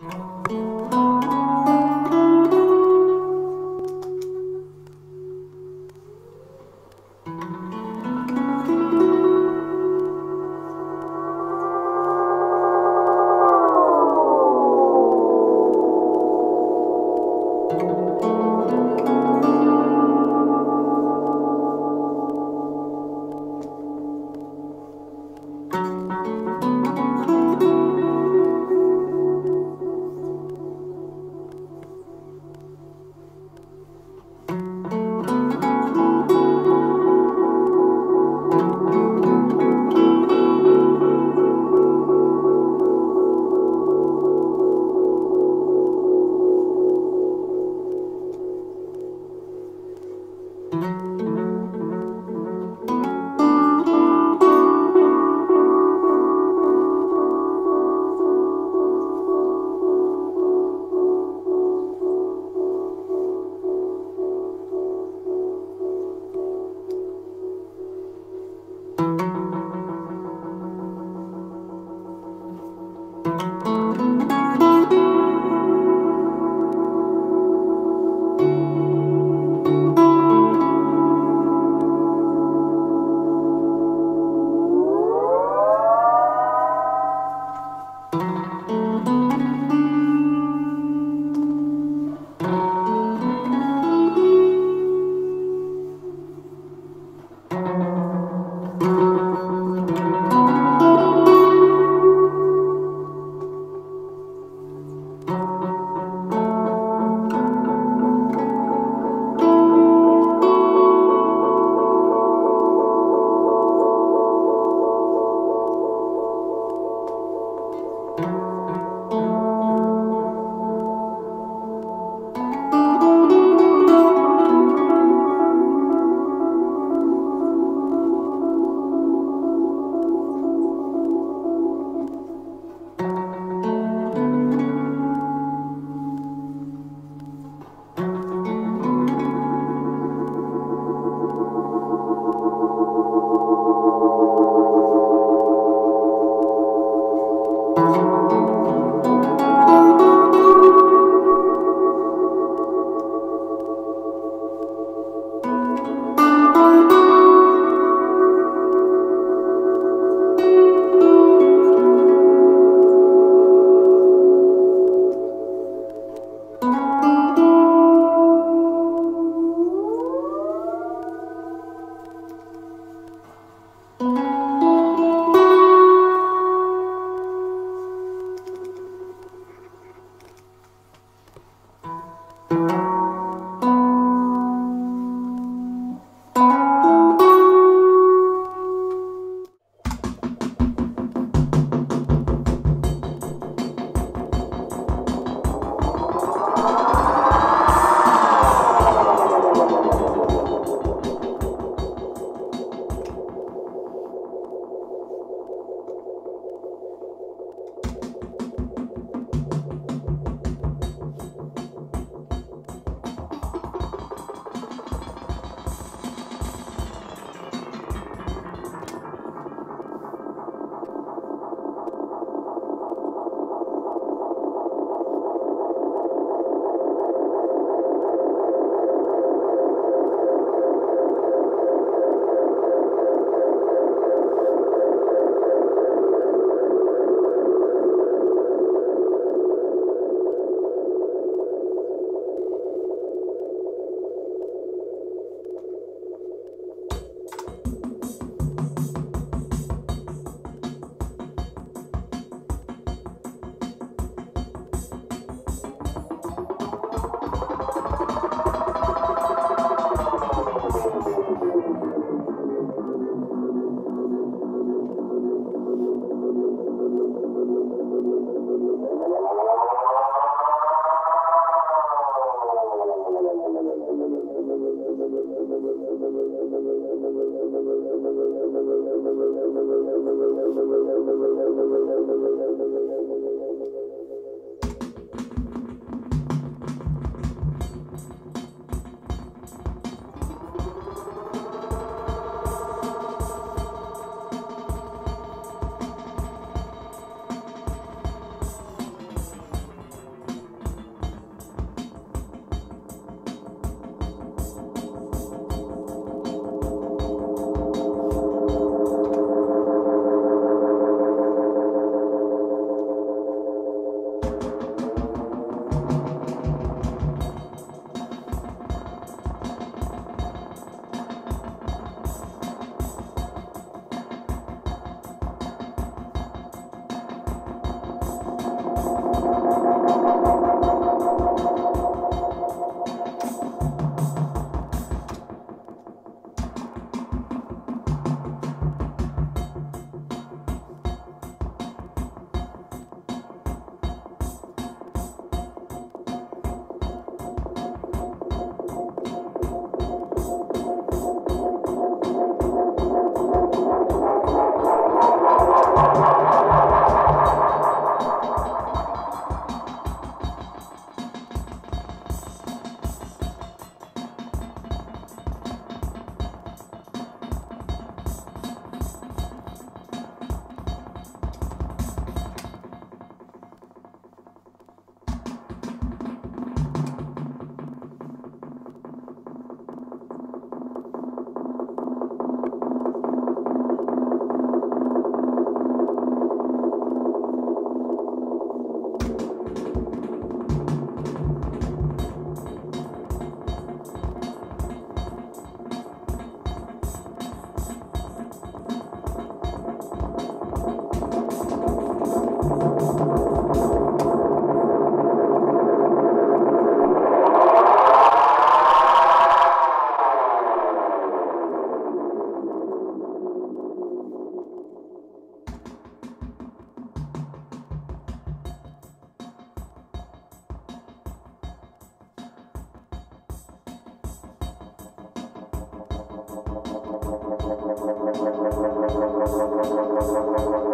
you Thank you.